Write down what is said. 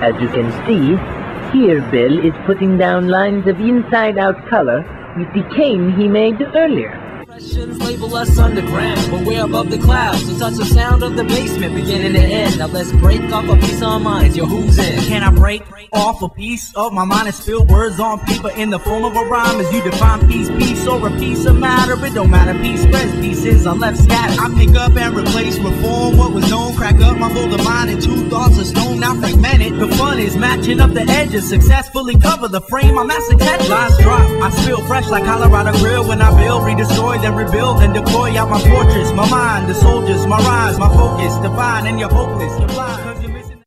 As you can see, here Bill is putting down lines of inside-out color with the cane he made earlier. Questions label us underground, but we're above the clouds. So touch the sound of the basement, beginning to end. Now let's break off a piece of our minds. Yo, who's in? Can I break off a piece of my mind and spill words on paper in the form of a rhyme? As you define peace, peace, or a piece of matter, it don't matter. Peace spreads, pieces are left scattered. I pick up and replace, reform what was known, crack up my whole mind in two thoughts fragmented. The fun is matching up the edges, successfully cover the frame. I'm master catch lines drop. I spill fresh like Colorado Grill when I build, redestroy, then rebuild and deploy out my fortress. My mind, the soldiers, my rise, my focus, divine, and you're hopeless. You're blind,